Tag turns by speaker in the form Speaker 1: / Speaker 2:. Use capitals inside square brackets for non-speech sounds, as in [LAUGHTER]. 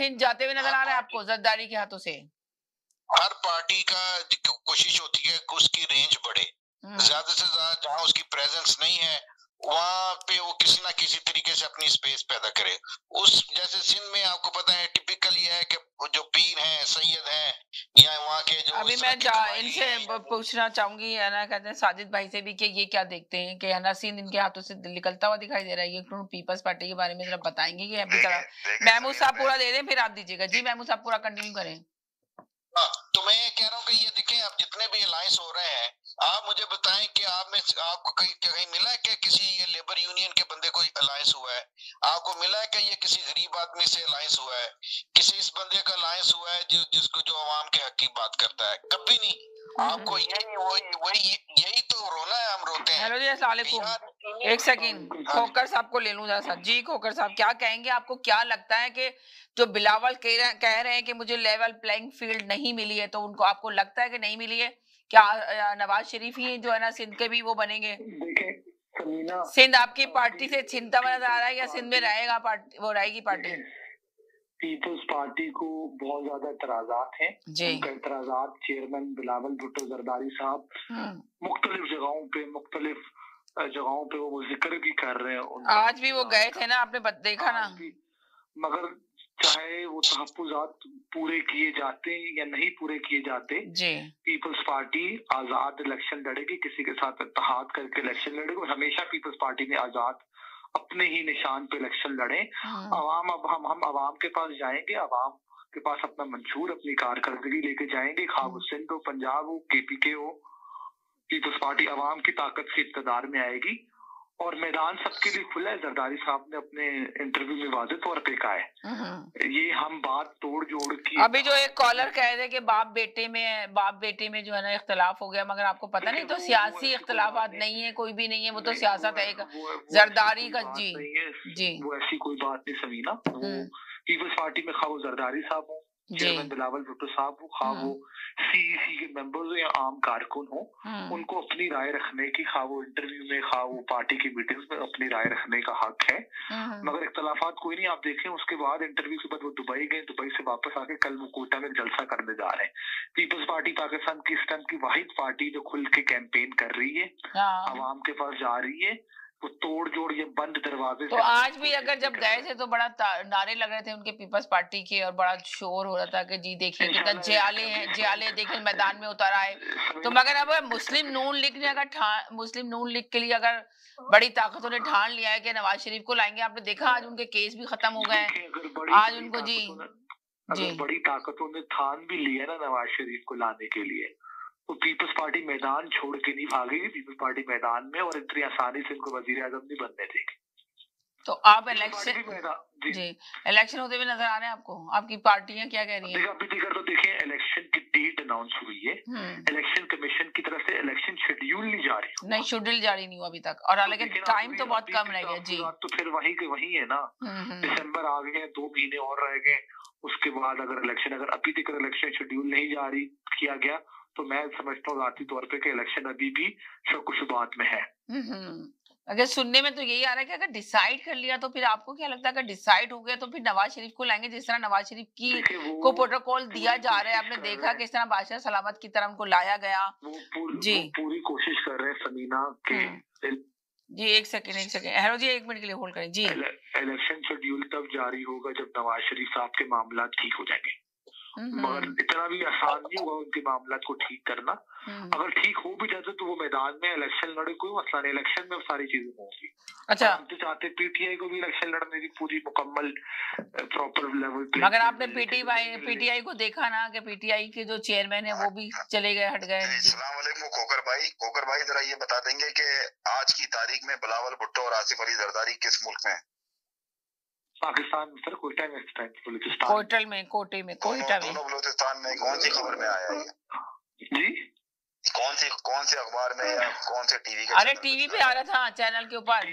Speaker 1: सिंध जाते हुए नज़र आ रहा है आपको जरदारी के हाथों से?
Speaker 2: हर पार्टी का कोशिश होती है कि उसकी रेंज बढ़े।
Speaker 1: हम्म,
Speaker 2: ज़्यादा से ज़्यादा जहाँ उसकी प्रेजेंस नहीं है वहाँ पे वो किसी ना किसी तरीके से अपनी स्पेस पैदा करे। उस जैसे सिंध में आपको पता है टिपिकल ये है कि जो पीर है सैयद हैं के जो
Speaker 1: अभी मैं इनसे पूछना चाहूँगी है ना कहते हैं साजिद भाई से भी कि ये क्या देखते हैं कि है ना सीन इनके हाथों से निकलता हुआ दिखाई दे रहा है ये पीपल्स पार्टी के बारे में जरा बताएँगे कि अभी तरह महमूद साहब पूरा दे दें फिर आप दीजिएगा। जी महमूद साहब पूरा कंटिन्यू करें।
Speaker 2: हाँ, तो मैं ये कह रहा हूँ कि ये देखें अब जितने भी अलायंस हो रहे हैं आप मुझे बताएँ कि आप में आपको कहीं कहीं मिला है कि किसी ये लेबर यूनियन के बंदे को अलायंस हुआ है? आपको मिला है कि ये किसी गरीब आदमी से अलायंस हुआ है? किसी इस बंदे का अलायंस हुआ है जो जिसको जो आवाम के हक की बात करता है? कभी नहीं। आपको यही वही वही यही तो रोना है हम रोते हैं।
Speaker 1: हेलो जी अस्सलाम एक सेकंड खोकर साहब को ले लूँ जरा सा। जी खोकर साहब क्या कहेंगे? आपको क्या लगता है कि जो बिलावल कह रहे कह रहे हैं कि मुझे लेवल प्लेइंग फ़ील्ड नहीं मिली है तो उनको आपको लगता है कि नहीं मिली है? क्या नवाज़ शरीफ ही जो है ना सिंध के भी वो बनेंगे? सिंध आपकी पार्टी से हुआ नज़र आ रहा है या सिंध में रहेगा पार्टी वो रहेगी पार्टी?
Speaker 3: पीपल्स पार्टी को बहुत ज़्यादा एतराजात हैं। उनका एतराजात चेयरमैन बिलावल भुट्टो जरदारी साहब
Speaker 1: हम्म।
Speaker 3: मुख्तलिफ़ जगहों पे मुख्तलिफ़ जगहों पे वो ज़िक्र भी कर रहे हैं।
Speaker 1: आज भी वो गए थे ना आपने देखा ना?
Speaker 3: मगर चाहे वो तहफुजात पूरे किए जाते हैं या नहीं पूरे किए जाते पीपल्स पार्टी आज़ाद इलेक्शन लड़ेगी किसी के साथ इत्तेहाद करके इलेक्शन लड़ेगी और हमेशा पीपल्स पार्टी ने आज़ाद अपने ही निशान पे इलेक्शन लड़े। अवाम अब हम हम अवाम के पास जाएँगे अवाम के पास अपना मंशूर अपनी कारकर्दगी लेके जाएँगे खा वो सिंध हो पंजाब हो के पी के हो पीपल्स पार्टी अवाम की ताकत से इकतदार में आएगी। और मैदान सबके लिए खुला है जरदारी साहब ने अपने इंटरव्यू में वाजे तौर पे कहा है। ये हम बात तोड़ जोड़ की
Speaker 1: अभी जो एक कॉलर कह रहे कि बाप बेटे में बाप बेटे में जो है ना इख्तलाफ हो गया मगर आपको पता नहीं तो सियासी इख्तलाफात
Speaker 3: नहीं।
Speaker 1: है कोई भी नहीं है वो तो सियासत है एक जरदारी का जी जी
Speaker 3: वो ऐसी कोई बात नहीं समीना वो
Speaker 1: हम्म।
Speaker 3: पीपल्स पार्टी में खा वो जरदारी साहब हो चेयरमैन बिलावल भुट्टो साहब हो खा। वो सीईसी के मेंबर्स हो या आम कारकुन हो
Speaker 1: हम्म,
Speaker 3: उनको अपनी राय रखने की खा वो इंटरव्यू में खा वो पार्टी की मीटिंग्स में अपनी राय रखने का हक है।
Speaker 1: हम्म,
Speaker 3: मगर इख्तलाफात कोई नहीं आप देखें उसके बाद इंटरव्यू के बाद वो दुबई गए दुबई से वापस आके कल वो कोटा में जलसा करने जा रहे हैं। पीपल्स पार्टी पाकिस्तान की इस टाइम की वाहिद पार्टी जो खुल के कैंपेन कर रही है
Speaker 1: हाँ।
Speaker 3: आवाम के पास जा रही है वो तोड़ जोड़ ये बंद दरवाजे
Speaker 1: तो आज भी अगर जब गए थे तो बड़ा नारे लग रहे थे उनके पीपल्स पार्टी के और बड़ा शोर हो रहा था कि जी देखिए कितना जियाले हैं जियाले देखिए मैदान में उतर आए। [LAUGHS] तो मगर अब मुस्लिम नून लीग ने अगर मुस्लिम नून लीग के लिए अगर बड़ी ताकतों ने ठान लिया है कि नवाज़ शरीफ को लाएँगे आपने देखा आज उनके केस भी खत्म हो गए। हैं आज उनको जी- जी।
Speaker 3: बड़ी ताकतों ने ठान भी लिया ना नवाज़ शरीफ को लाने के लिए तो पीपल्स पार्टी मैदान छोड़ के नहीं भागेगी पीपल्स पार्टी मैदान में और इतनी आसानी से इनको वज़ीर आज़म नहीं बनने देगी।
Speaker 1: तो आप इलेक्शन
Speaker 3: जी।
Speaker 1: इलेक्शन होते हुए नज़र आ रहे हैं आपको? आपकी पार्टियाँ क्या कह रही हैं?
Speaker 3: अभी तो देखिए इलेक्शन की डेट अनाउंस हुई है।
Speaker 1: हम्म,
Speaker 3: इलेक्शन कमीशन की तरफ़ से इलेक्शन शेड्यूल नहीं जारी।
Speaker 1: नहीं शेड्यूल जारी नहीं हुआ अभी तक। और हालाँकि
Speaker 3: लेकिन
Speaker 1: टाइम तो बहुत कम रह गया
Speaker 3: तो
Speaker 1: जी
Speaker 3: तो फिर वही के वही है ना।
Speaker 1: हम्म, हम्म,
Speaker 3: दिसंबर आ गए दो महीने और रह गए। उसके बाद अगर इलेक्शन अगर अभी तक इलेक्शन शेड्यूल नहीं जारी किया गया तो मैं समझता हूँ जाती तौर पे कि इलेक्शन अभी भी शकुशुबात में है
Speaker 1: हम्म। अगर सुनने में तो यही आ रहा है कि अगर डिसाइड कर लिया तो फिर आपको क्या लगता है अगर डिसाइड हो गया तो फिर नवाज़ शरीफ को लाएँगे जिस तरह नवाज़ शरीफ की को प्रोटोकॉल दिया जा रहा है आपने देखा
Speaker 3: हैं।
Speaker 1: किस तरह बादशाह सलामत की तरह उनको लाया गया जी।
Speaker 3: पूरी कोशिश कर रहे हैं समीना के
Speaker 1: हम्म। जी एक सेकंड एक सेकंड हेलो जी एक मिनट के लिए होल्ड करें जी
Speaker 3: इलेक्शन शेड्यूल तब जारी होगा जब नवाज़ शरीफ साहब के मामला ठीक हो जाएँगे मगर इतना भी आसान नहीं हुआ उनके मामला को ठीक करना।
Speaker 1: हम्म।
Speaker 3: अगर ठीक हो भी जाते तो वो मैदान में इलेक्शन लड़े कोई मसला नहीं इलेक्शन में सारी चीज़ें होंगी।
Speaker 1: अच्छा।
Speaker 3: हम तो चाहते पीटीआई को भी इलेक्शन लड़ने की पूरी मुकम्मल प्रॉपर लेवल पे
Speaker 1: मगर आपने पीटीआई पीटीआई को देखा ना कि पीटीआई के जो चेयरमैन है वो भी चले गए हट गए।
Speaker 4: खोकर भाई खोकर भाई जरा ये बता देंगे कि आज की तारीख में बिलावल भुट्टो और आसिफ अली जरदारी किस मुल्क में हैं?
Speaker 3: पाकिस्तान में सर कोयटा में इस टाइम बलूचिस्तान
Speaker 1: में कोटे में कोयटा में।
Speaker 4: दोनों बलूचिस्तान में कौन सी खबर में आया है
Speaker 3: जी?
Speaker 4: कौन से कौन से अखबार में या कौन से टीवी के
Speaker 1: अरे टीवी पे आ रहा था चैनल के ऊपर